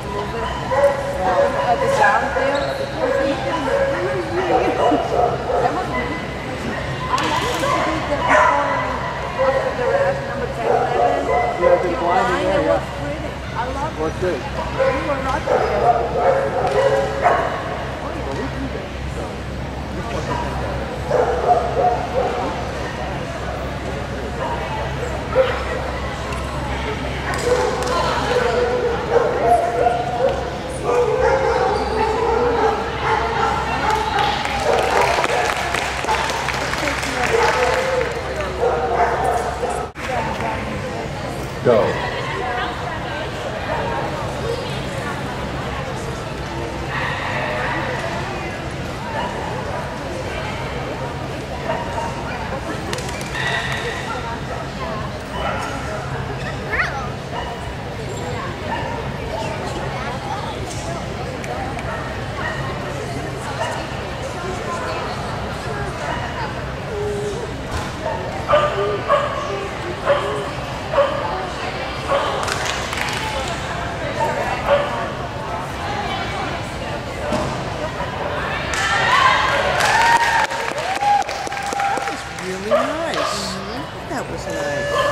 there. that number 10, 11. Yeah, the yeah, yeah. I What's it. What's? We were not together. Go. はしない。